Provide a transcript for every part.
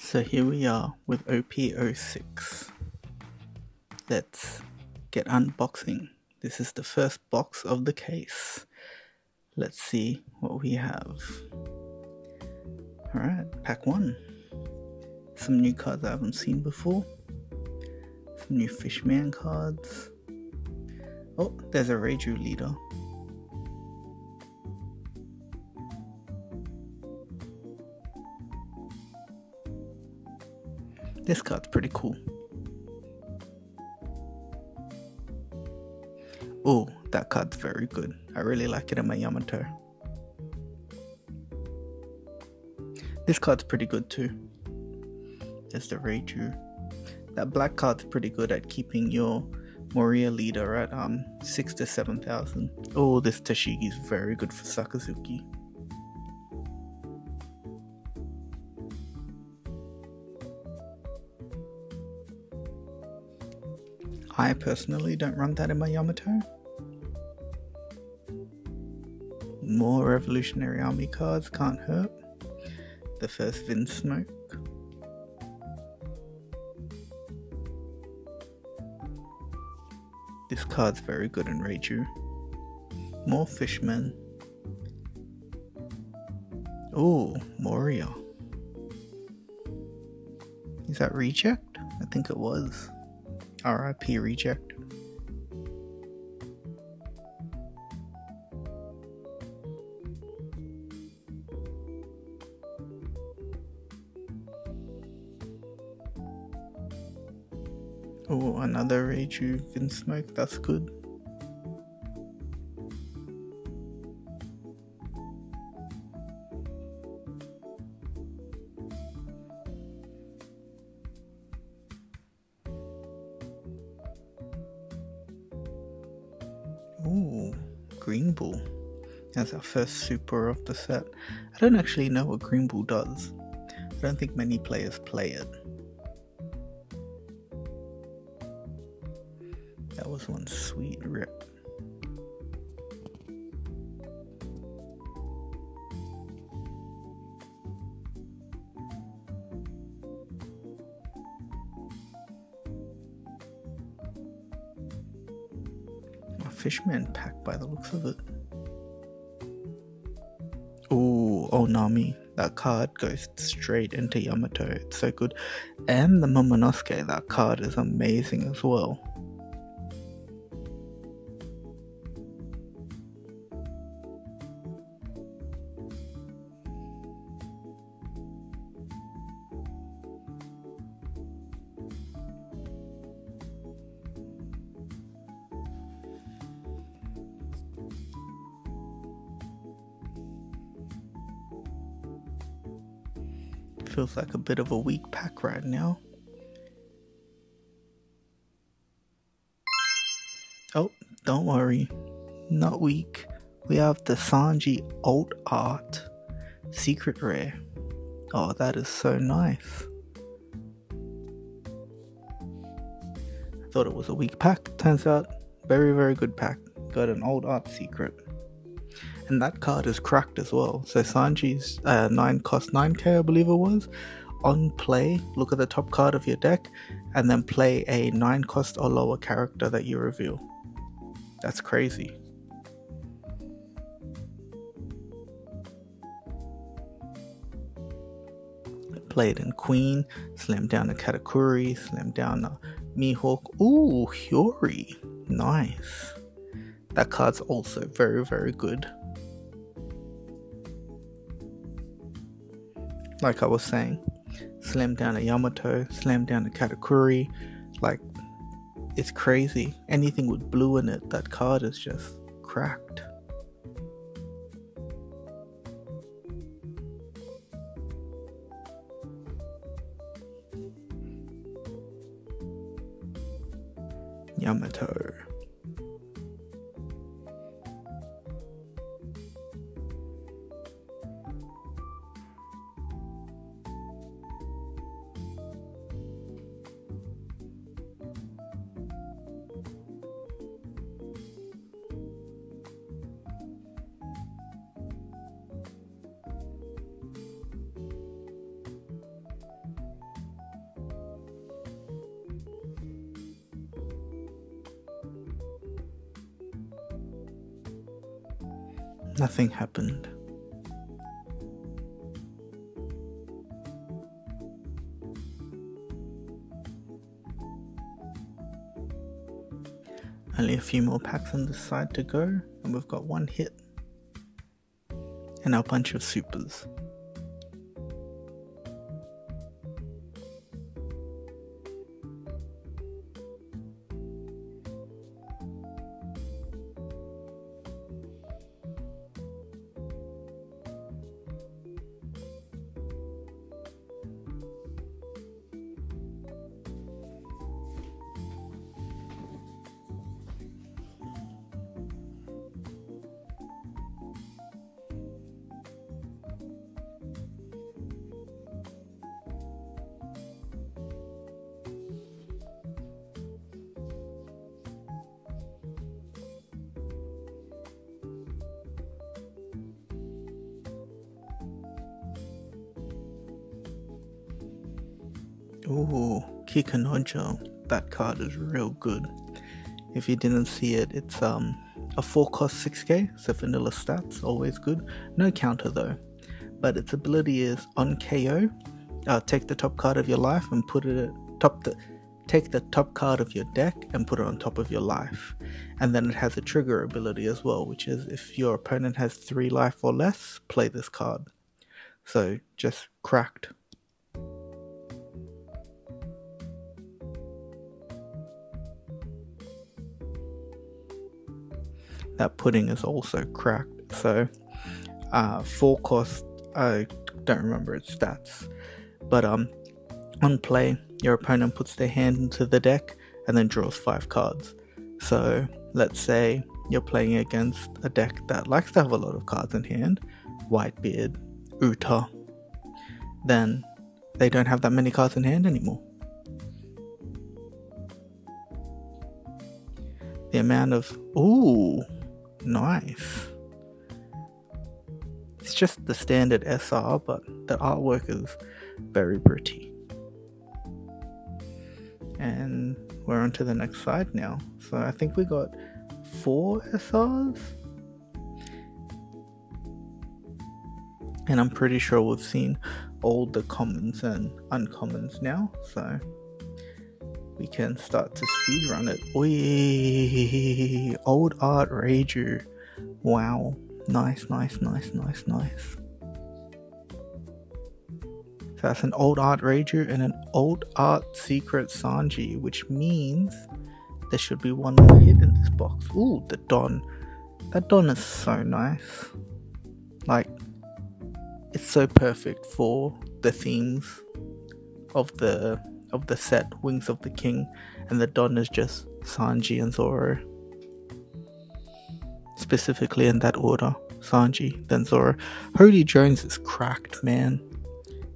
So here we are with OP06. Let's get unboxing. This is the first box of the case. Let's see what we have. Alright, pack one. Some new cards I haven't seen before. Some new Fishman cards. Oh, there's a Reiju leader. This card's pretty cool. Oh, that card's very good. I really like it in my Yamato. This card's pretty good too. There's the Reiju. That black card's pretty good at keeping your Moria leader at um six to seven thousand. Oh, this Tashigi's very good for Sakazuki. I personally don't run that in my Yamato. More Revolutionary Army cards can't hurt. The first Vinsmoke. This card's very good in Reiju. More Fishmen. Oh, Moria. Is that reject? I think it was. RIP reject. Oh, another Reiju Vinsmoke, that's good. Ooh, Green Bull. That's our first super of the set. I don't actually know what Green Bull does. I don't think many players play it. That was one sweet rip. Fishman pack by the looks of it. Ooh, oh, Onami. That card goes straight into Yamato. It's so good. And the Momonosuke, that card is amazing as well. Feels like a bit of a weak pack right now. Oh, don't worry. Not weak. We have the Sanji Alt Art Secret Rare. Oh, that is so nice. I thought it was a weak pack. Turns out, very, very good pack. Got an Alt Art Secret. And that card is cracked as well. So Sanji's uh, 9 cost 9k, I believe it was. On play, look at the top card of your deck, and then play a 9 cost or lower character that you reveal. That's crazy. Played in Queen, slam down a Katakuri, slam down a Mihawk. Ooh, Hiyori. Nice. That card's also very, very good. Like I was saying, slam down a Yamato, slam down a Katakuri. Like, it's crazy. Anything with blue in it, that card is just cracked. Only a few more packs on this side to go, and we've got one hit. And our bunch of supers. Ooh, Kikunojo. That card is real good. If you didn't see it, it's um a 4 cost 6k, so vanilla stats, always good. No counter though. But its ability is on KO, uh, take the top card of your life and put it top the take the top card of your deck and put it on top of your life. And then it has a trigger ability as well, which is if your opponent has three life or less, play this card. So just cracked. That pudding is also cracked. So, uh, full cost, I don't remember its stats, but um, on play, your opponent puts their hand into the deck and then draws five cards. So, let's say you're playing against a deck that likes to have a lot of cards in hand, Whitebeard, Uta, then they don't have that many cards in hand anymore. The amount of ooh nice. It's just the standard SR, but the artwork is very pretty. And we're on to the next side now. So I think we got four SRs. And I'm pretty sure we've seen all the commons and uncommons now, so can start to speedrun it. Oi, alt art Reiju. Wow, nice, nice, nice, nice, nice. So that's an alt art Reiju and an alt art secret Sanji, which means there should be one more hit in this box. Ooh, the Don. That Don is so nice. Like, it's so perfect for the themes of the of the set Wings of the King, and the Don is just Sanji and Zoro. Specifically in that order Sanji, then Zoro. Hody Jones is cracked, man.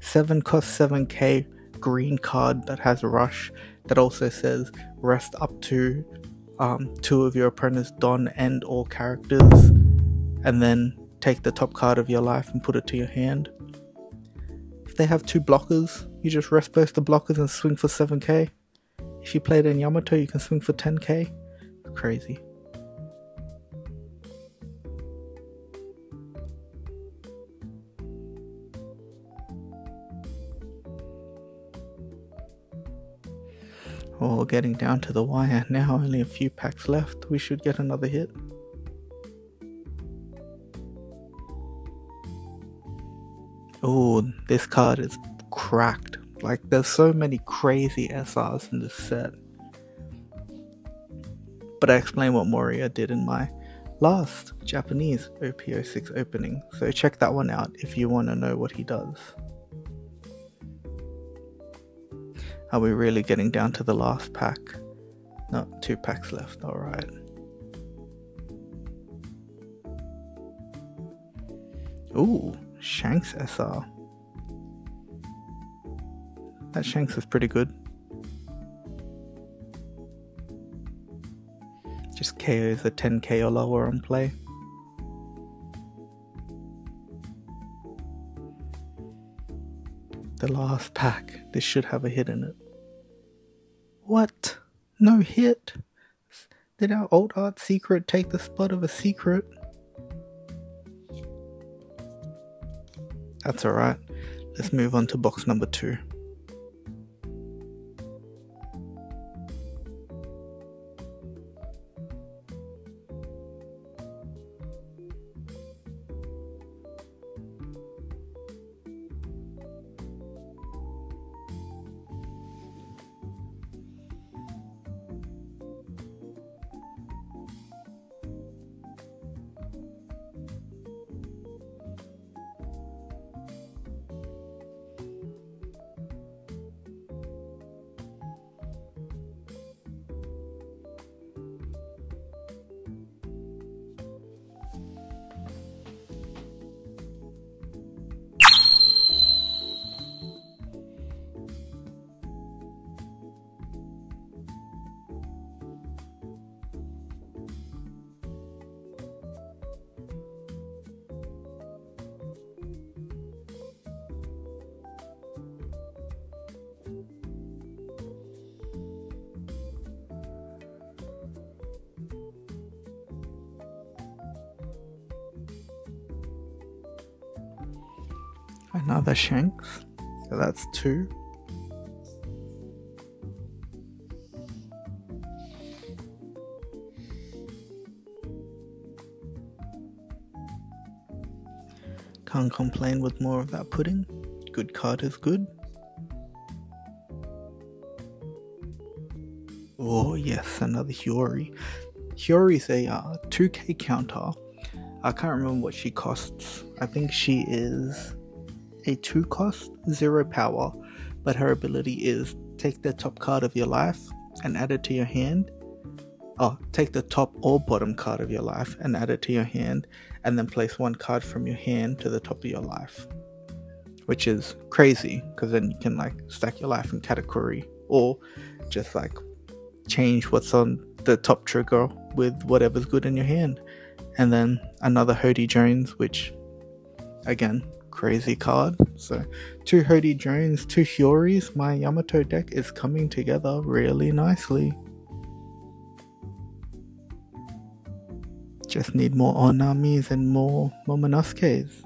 7 cost 7k green card that has rush that also says rest up to um, two of your opponent's Don and all characters, and then take the top card of your life and put it to your hand. If they have two blockers, you just rest both the blockers and swing for 7k. If you played in Yamato, you can swing for 10k. crazy. Oh, getting down to the wire now, only a few packs left. We should get another hit. Oh, this card is cracked. Like, there's so many crazy SRs in this set. But I explained what Moria did in my last Japanese OP06 opening, so check that one out if you want to know what he does. Are we really getting down to the last pack? Not two packs left, alright. Ooh, Shanks SR. That Shanks is pretty good. Just KOs a 10k or lower on play. The last pack. This should have a hit in it. What? No hit? Did our alt art secret take the spot of a secret? That's alright. Let's move on to box number two. Another Shanks. So that's two. Can't complain with more of that pudding. Good card is good. Oh yes, another Hiyori. Hiyori's a uh, 2k counter. I can't remember what she costs. I think she is a 2 cost, 0 power, but her ability is take the top card of your life and add it to your hand. Oh, take the top or bottom card of your life and add it to your hand, and then place one card from your hand to the top of your life. Which is crazy because then you can like stack your life in category or just like change what's on the top trigger with whatever's good in your hand. And then another Hody Jones, which again crazy card. So, two Hody Jones, two Hiyoris. My Yamato deck is coming together really nicely. Just need more Onamis and more Momonosuke's.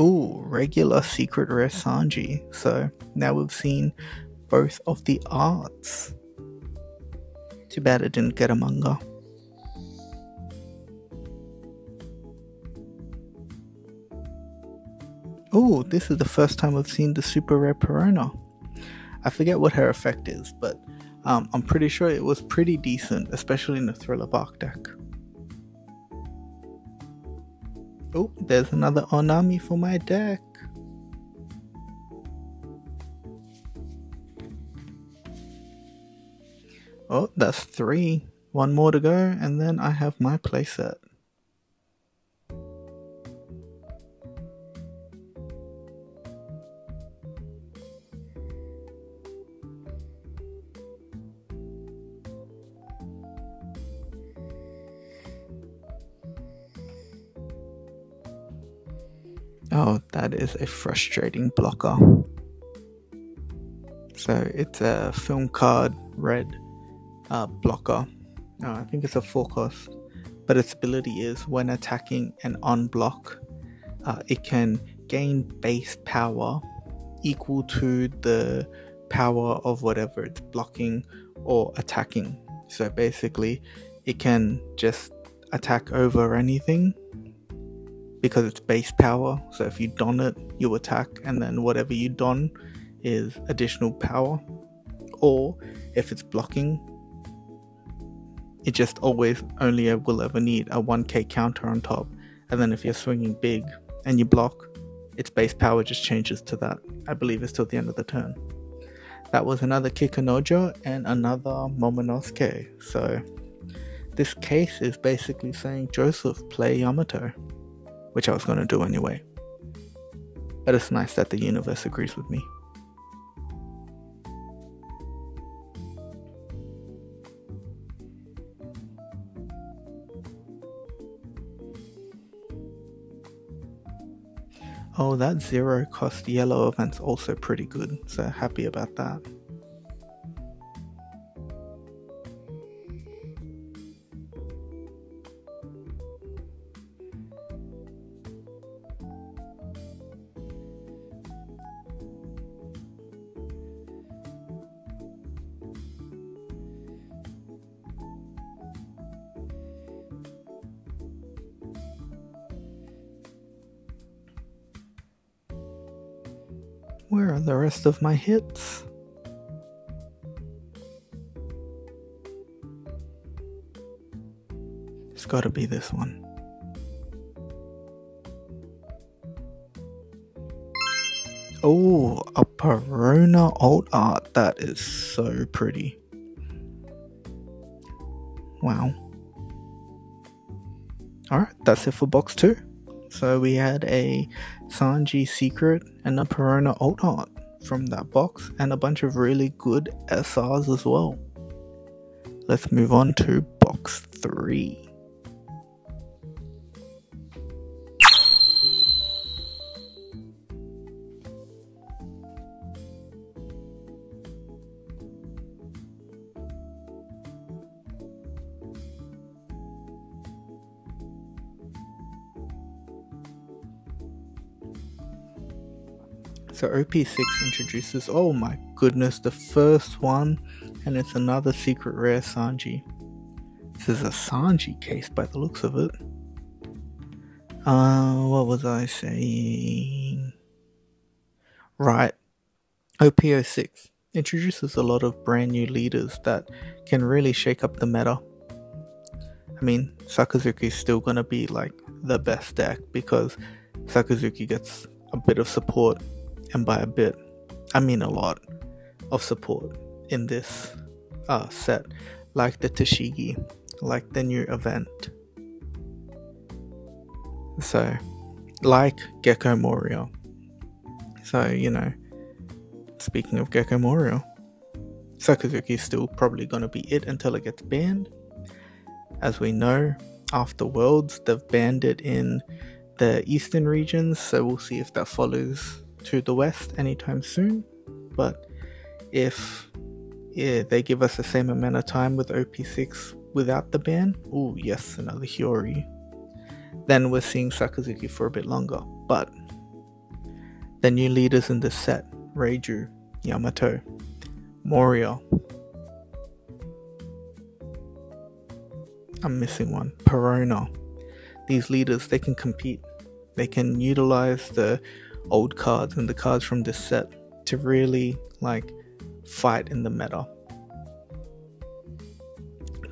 Ooh, regular secret rare Sanji. So now we've seen both of the arts. Too bad I didn't get a manga. Oh, this is the first time I've seen the super rare Perona. I forget what her effect is, but um, I'm pretty sure it was pretty decent, especially in the Thriller Bark deck. Oh, there's another Onami for my deck. Oh, that's three. One more to go, and then I have my playset. Oh, that is a frustrating blocker. So it's a film card red uh, blocker. Uh, I think it's a four cost, but its ability is when attacking and on block, uh, it can gain base power equal to the power of whatever it's blocking or attacking. So basically, it can just attack over anything because it's base power. So if you don it, you attack, and then whatever you don is additional power. Or if it's blocking, it just always only will ever need a 1k counter on top. And then if you're swinging big and you block, its base power just changes to that. I believe it's till the end of the turn. That was another Kikunojo and another Momonosuke. So this case is basically saying Joseph play Yamato which I was going to do anyway. But it's nice that the universe agrees with me. Oh, that zero cost yellow event's also pretty good, so happy about that. Rest of my hits? It's gotta be this one. Oh, a Perona alt art. That is so pretty. Wow. Alright, that's it for box two. So we had a Sanji secret and a Perona alt art from that box, and a bunch of really good SRs as well. Let's move on to box three. So OP6 introduces, oh my goodness, the first one, and it's another secret rare Sanji. This is a Sanji case by the looks of it. Uh, what was I saying? Right. OP06 introduces a lot of brand new leaders that can really shake up the meta. I mean, Sakazuki is still gonna be like the best deck because Sakazuki gets a bit of support and by a bit, I mean a lot of support in this uh, set, like the Tashigi, like the new event. So, like Gecko Moria. So, you know, speaking of Gecko Moria, Sakazuki is still probably going to be it until it gets banned. As we know, after Worlds, they've banned it in the eastern regions, so we'll see if that follows to the west anytime soon. But if yeah, they give us the same amount of time with OP6 without the ban, oh yes, another Hiyori. Then we're seeing Sakazuki for a bit longer. But the new leaders in this set, Reiju, Yamato, Moria. I'm missing one. Perona. These leaders, they can compete. They can utilize the old cards and the cards from this set to really like fight in the meta.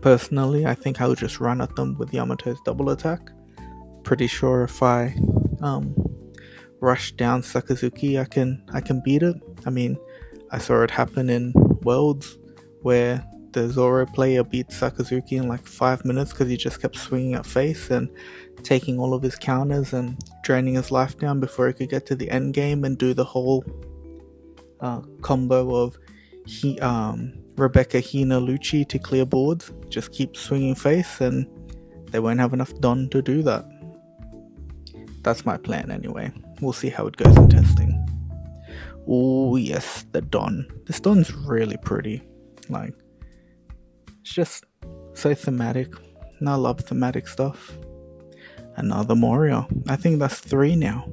Personally, I think I'll just run at them with Yamato's double attack. Pretty sure if I um, rush down Sakazuki, I can I can beat it. I mean, I saw it happen in Worlds where the Zoro player beat Sakazuki in like five minutes because he just kept swinging at face and taking all of his counters and draining his life down before he could get to the end game and do the whole uh, combo of he um, Rebecca Hina Lucci to clear boards. Just keep swinging face, and they won't have enough Don to do that. That's my plan anyway. We'll see how it goes in testing. Oh yes, the Don. This Don's really pretty. Like, it's just so thematic. And I love thematic stuff. Another Moria. I think that's three now.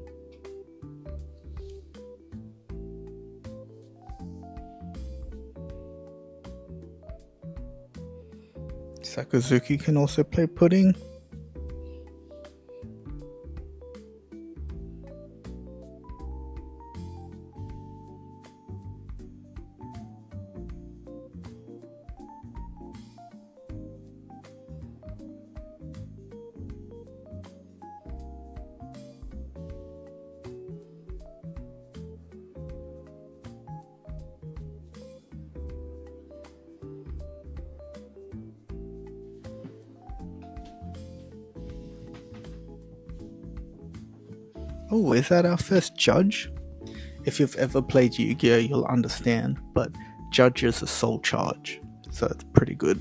Sakazuki can also play pudding. Is that our first judge? If you've ever played Yu Gi Oh!, you'll understand, but judge is a soul charge, so it's pretty good.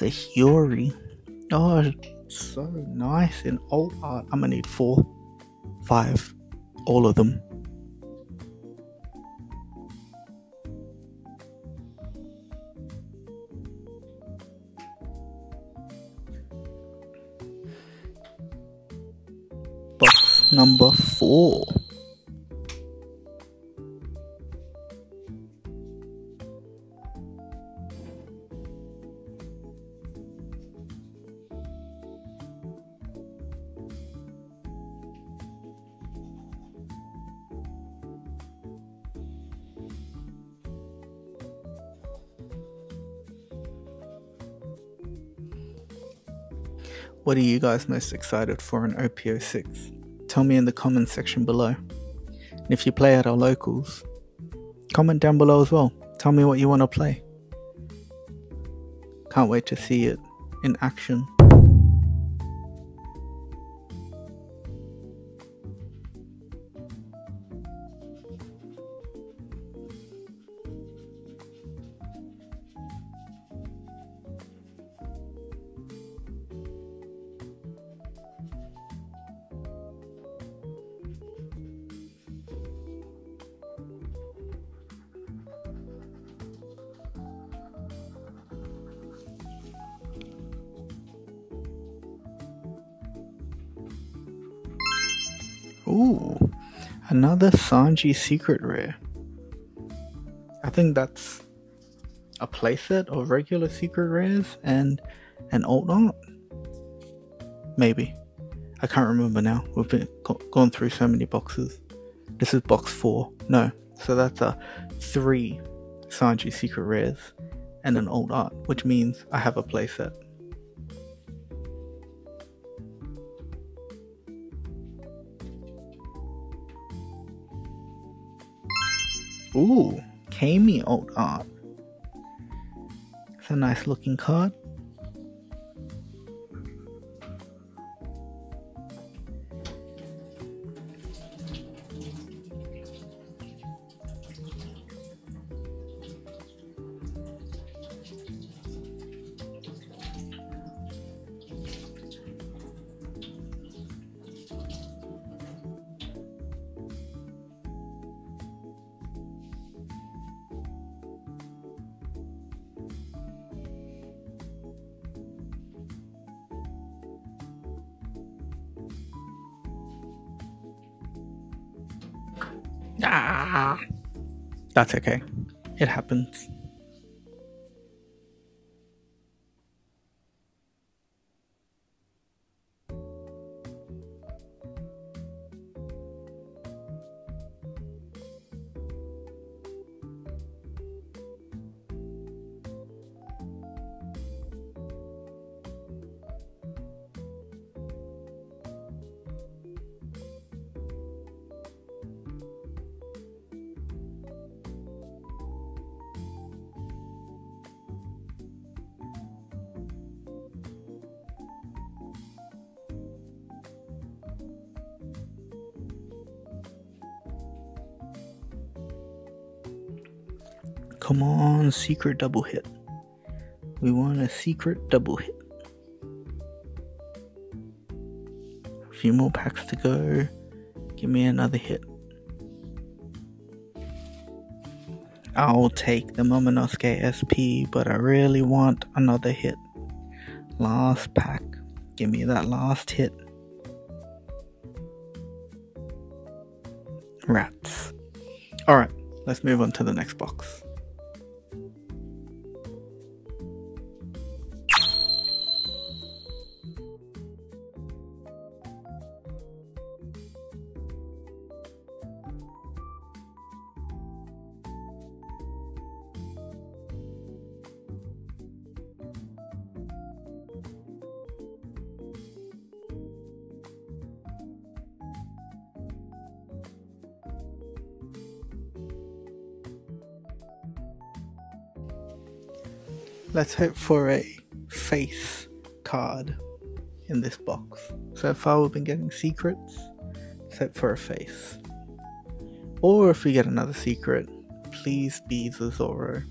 That's a Hiyori. Oh, so nice in alt art. I'm gonna need four, five, all of them. Box number four. What are you guys most excited for in OP06? Tell me in the comments section below. And if you play at our locals, comment down below as well. Tell me what you want to play. Can't wait to see it in action. Ooh, another Sanji secret rare. I think that's a playset of regular secret rares and an alt art. Maybe. I can't remember now. We've been go- gone through so many boxes. This is box four. No, so that's a three Sanji secret rares and an alt art, which means I have a playset. Ooh, alt art. It's a nice looking card. That's okay. It happens. Come on, secret double hit. We want a secret double hit. A few more packs to go. Give me another hit. I'll take the Momonosuke SP, but I really want another hit. Last pack. Give me that last hit. Rats. Alright, let's move on to the next box. Let's hope for a face card in this box. So far, we've been getting secrets. Hope for a face. Or if we get another secret, please be the Zoro.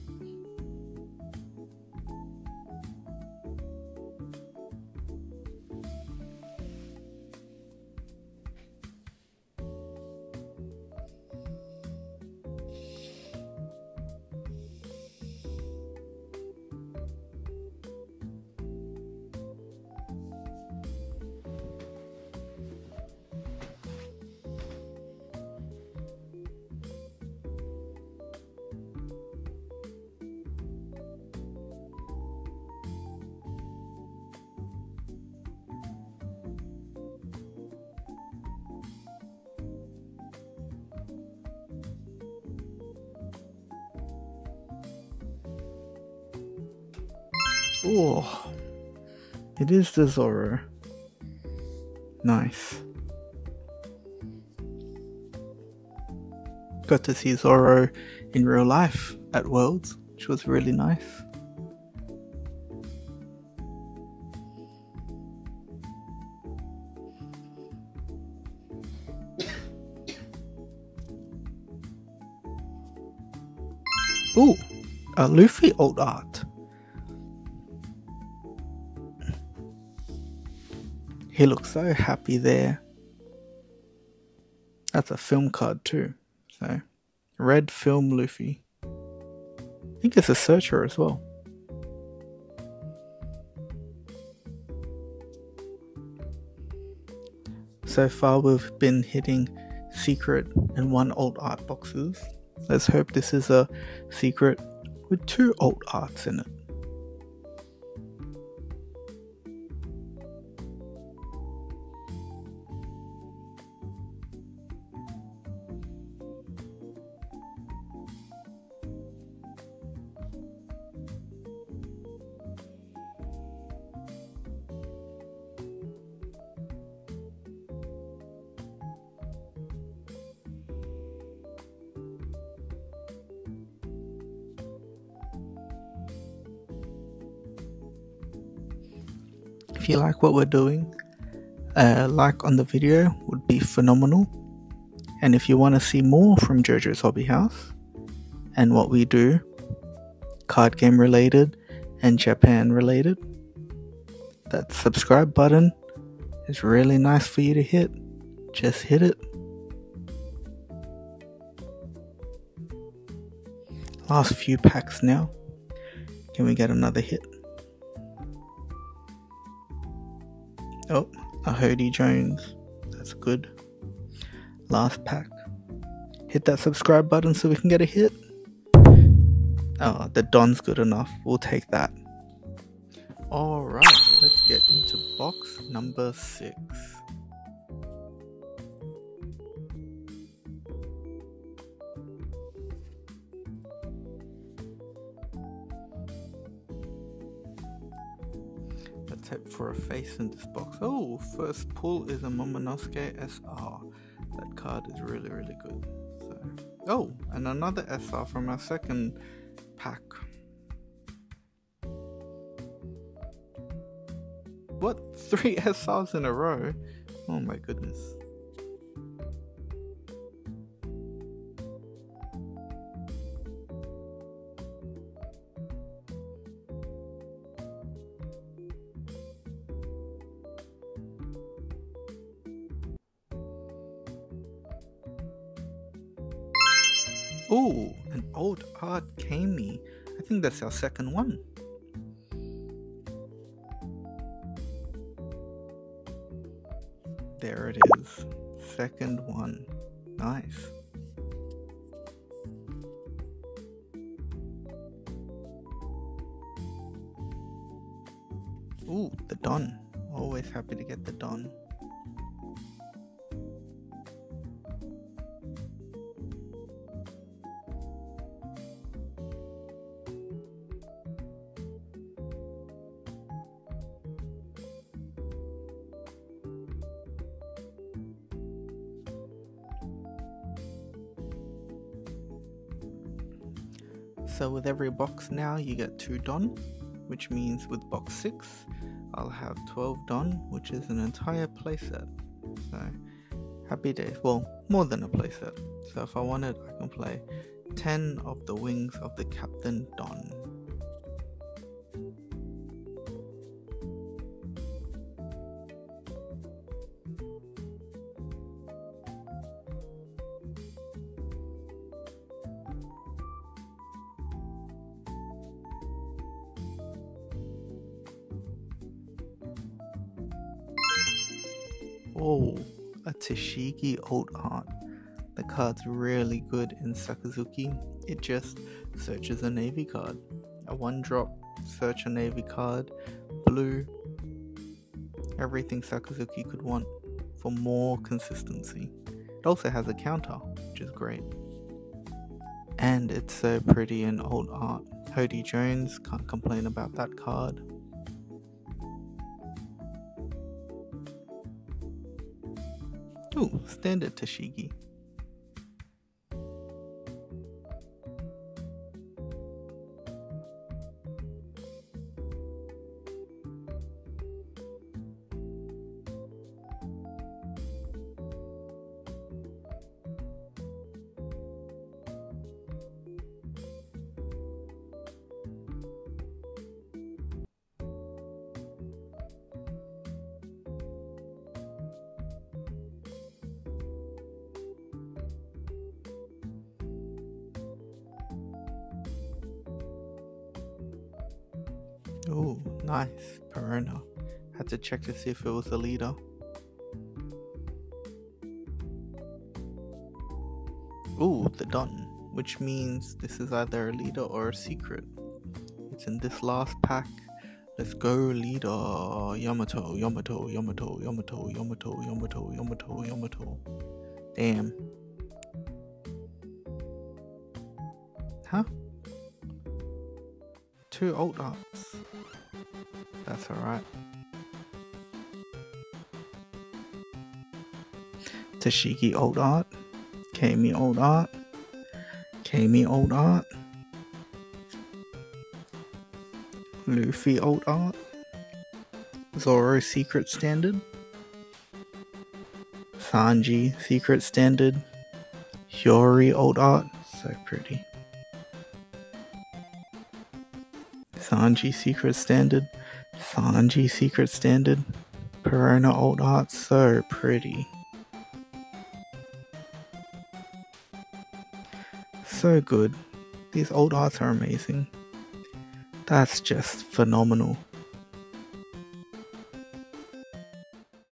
Oh, it is the Zoro. Nice. Got to see Zoro in real life at Worlds, which was really nice. Ooh, a Luffy alt art. He looks so happy there. That's a film card too. So, red film Luffy. I think it's a searcher as well. So far, we've been hitting secret and one alt art boxes. Let's hope this is a secret with two alt arts in it. Like what we're doing, a like on the video would be phenomenal. And if you want to see more from JoJo's Hobby House and what we do, card game related and Japan related, that subscribe button is really nice for you to hit. Just hit it. Last few packs now. Can we get another hit? Oh, a Hody Jones. That's good. Last pack. Hit that subscribe button so we can get a hit. Oh, the Don's good enough. We'll take that. Alright, let's get into box number six. Let's for a face in this box. Oh, first pull is a Momonosuke SR. That card is really, really good. So, oh, and another SR from our second pack. What? Three SRs in a row? Oh my goodness. Oh, an alt art Kami. I think that's our second one. There it is. Second one. Nice. So with every box now you get 2 Don, which means with box 6 I'll have 12 Don, which is an entire playset. So happy days. Well, more than a playset. So if I wanted I can play 10 of the wings of the Captain Don. Alt art. The card's really good in Sakazuki. It just searches a navy card. A one drop, search a navy card, blue. Everything Sakazuki could want for more consistency. It also has a counter, which is great. And it's so pretty in alt art. Hody Jones, can't complain about that card. Ooh, standard Tashigi. Check to see if it was a leader. Ooh, the Don, which means this is either a leader or a secret. It's in this last pack. Let's go, leader. Yamato, Yamato, Yamato, Yamato, Yamato, Yamato, Yamato, Yamato. Damn. Huh? Two alt arts. That's alright. Tashigi alt art. Kami alt art. Kami alt art. Luffy alt art. Zoro secret standard. Sanji secret standard. Hiyori alt art. So pretty. Sanji secret standard. Sanji secret standard. Perona alt art. So pretty. So good. These alt arts are amazing. That's just phenomenal.